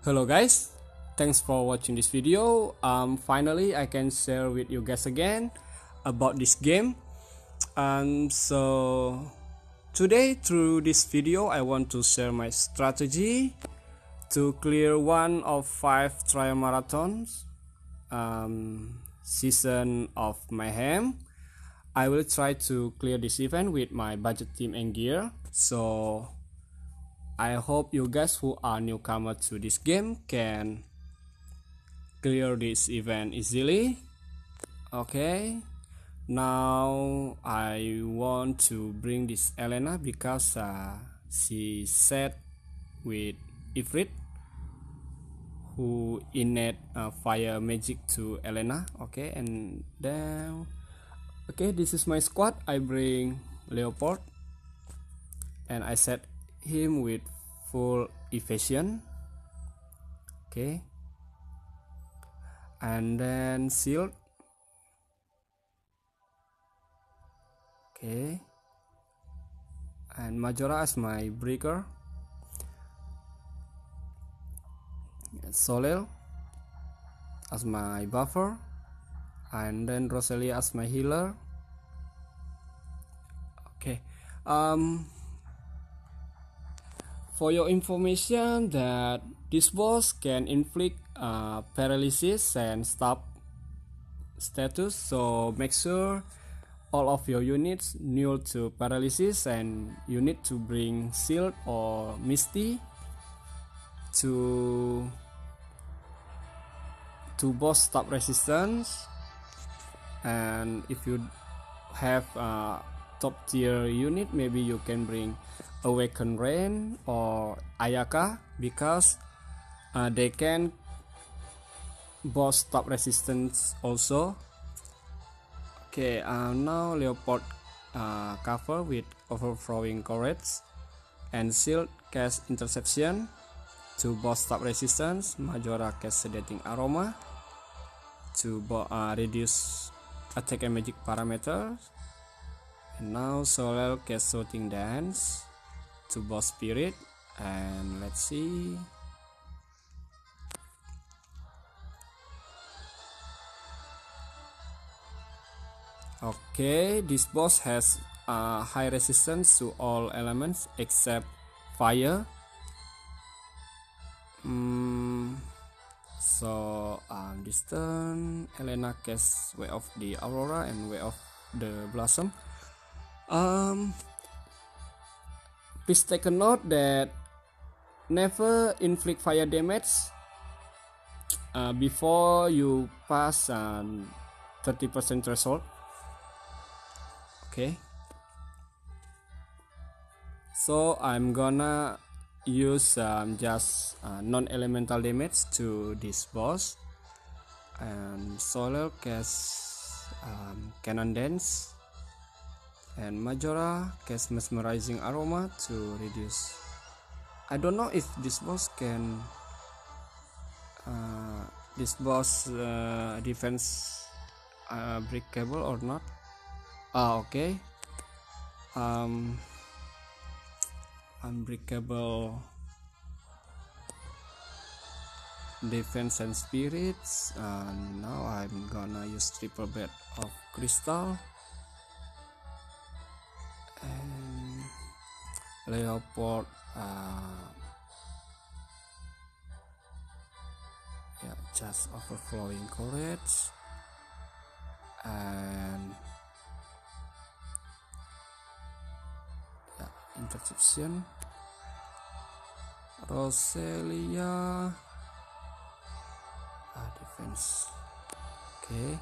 Hello guys, thanks for watching this video. Um, finally, I can share with you guys again about this game. Um, so today through this video, I want to share my strategy to clear one of five trial marathons um, season of mayhem. I will try to clear this event with my budget team and gear. So I hope you guys who are newcomer to this game can clear this event easily. Okay, now I want to bring this Elena because uh, she said with Ifrit who innate uh, fire magic to Elena. Okay, and then okay, this is my squad. I bring Leopold and I set him with full evasion. Okay. And then shield. Okay. And Majora as my breaker. Solel as my buffer. And then Rosalia as my healer. Okay. Um for your information that this boss can inflict uh, paralysis and stop status so make sure all of your units new to paralysis and you need to bring Shylt or Mystea to to boss stop resistance. And if you have a top tier unit maybe you can bring Awaken Rain or Ayaka because uh, they can boss top resistance also. Okay, uh, now Leopold uh, cover with overflowing courage and Shylt cast interception to boss top resistance. Majora cast sedating aroma to uh, reduce attack and magic parameters. And now Solel cast shooting dance to boss spirit and let's see. Okay this boss has a high resistance to all elements except fire. Mm, so um, this turn Elena casts way of the aurora and way of the blossom um Please take a note that never inflict fire damage uh, before you pass 30% um, threshold. Okay. So I'm gonna use um, just uh, non-elemental damage to this boss and Solar cast um, Cannon Dance and Majora cast mesmerizing aroma to reduce. I don't know if this boss can uh, this boss uh, defense uh, breakable or not. Ah okay. Um unbreakable defense and spirits and now I'm gonna use triple bed of crystal Leopold uh, yeah just overflowing courage and yeah interception Roselia ah, defense okay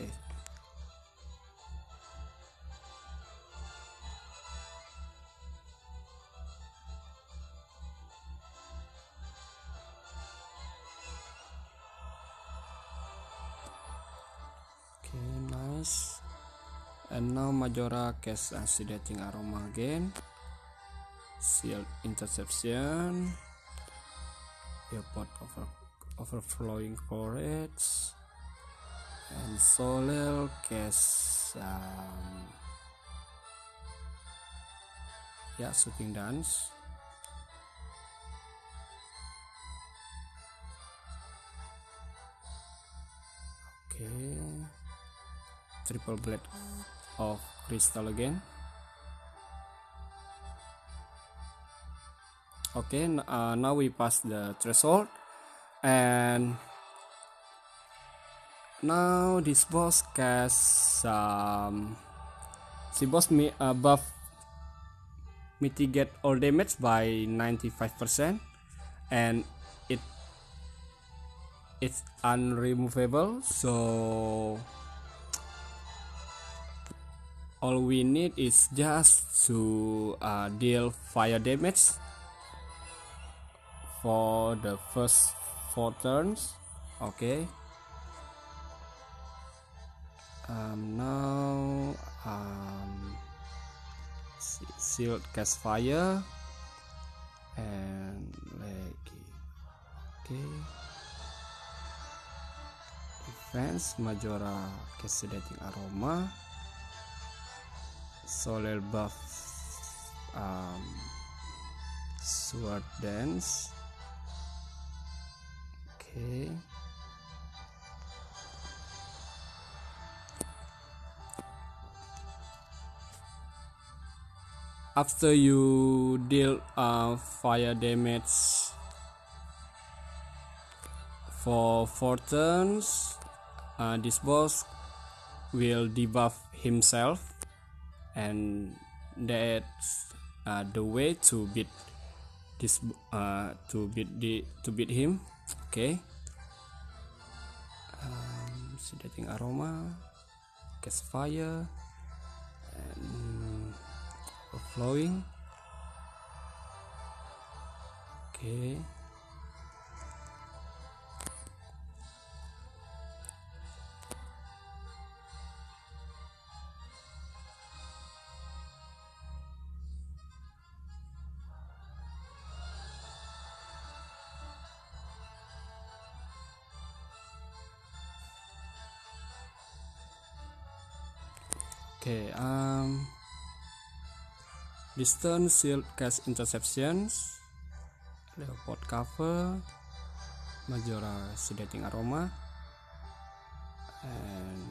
okay okay nice. And now Majora cast sedating aroma again. Shield interception. Airport over overflowing courage and Solar cast um, yeah shooting dance. Okay triple blade of crystal again. Okay uh, now we pass the threshold. And now this boss casts um the boss me uh, mitigate all damage by 95% and it it's unremovable so all we need is just to uh, deal fire damage for the first four turns okay um, now um, shield cast fire. And lagi. Okay. Defense majora cast sedating aroma. Solar buff um, sword dance. Okay after you deal uh, fire damage for 4 turns uh, this boss will debuff himself and that's uh, the way to beat this uh, to beat the to beat him. Okay. Um, sedating aroma cast fire and flowing. Okay. Okay um distance shield cast interceptions leopard cover majora sedating aroma and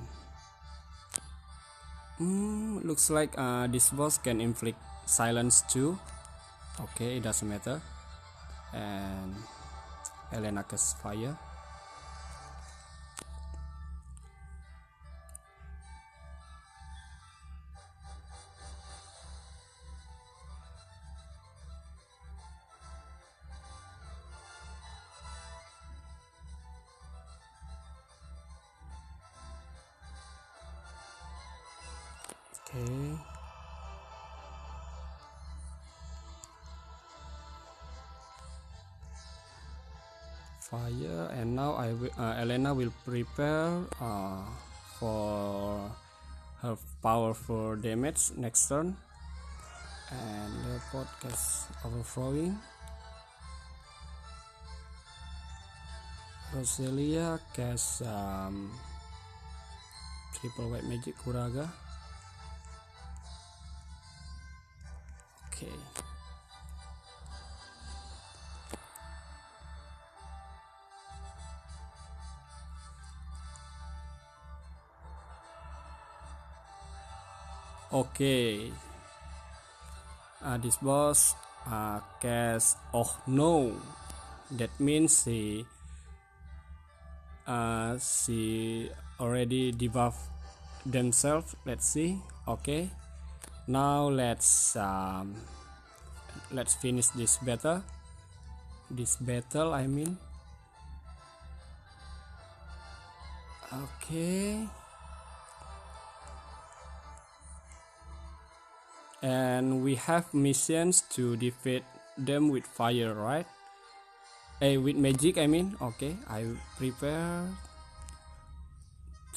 mm, looks like uh, this boss can inflict silence too. Okay it doesn't matter. And Elena fire okay. Fire and now I will uh, Elena will prepare uh, for her powerful damage. Next turn. And the podcast overflowing. Roselia cast um, triple white magic Curaga okay okay uh, this boss uh, cast oh no. That means she uh, she already debuff themselves. Let's see. Okay now let's um, let's finish this battle. This battle I mean. Okay. And we have missions to defeat them with fire right? Eh with magic I mean. Okay I prepare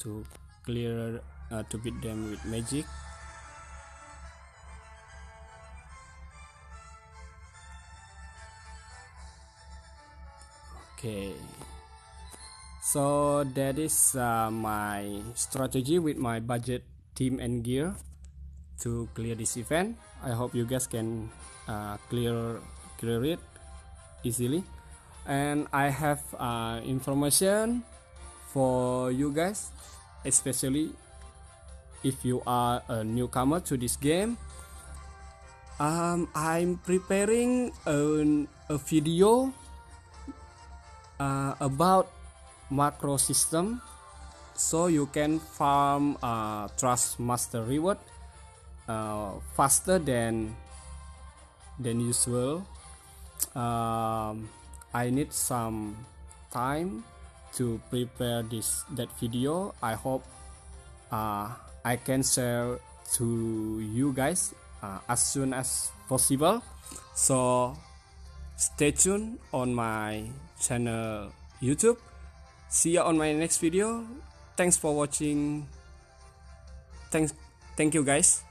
to clear uh, to beat them with magic okay. So that is uh, my strategy with my budget team and gear to clear this event. I hope you guys can uh, clear clear it easily. And I have uh, information for you guys especially if you are a newcomer to this game. Um, I'm preparing a, a video uh, about macro system so you can farm uh, trust master reward uh, faster than than usual. Um, I need some time to prepare this that video. I hope uh, I can share to you guys uh, as soon as possible. So stay tuned on my channel YouTube. See you on my next video. Thanks for watching. Thanks thank you guys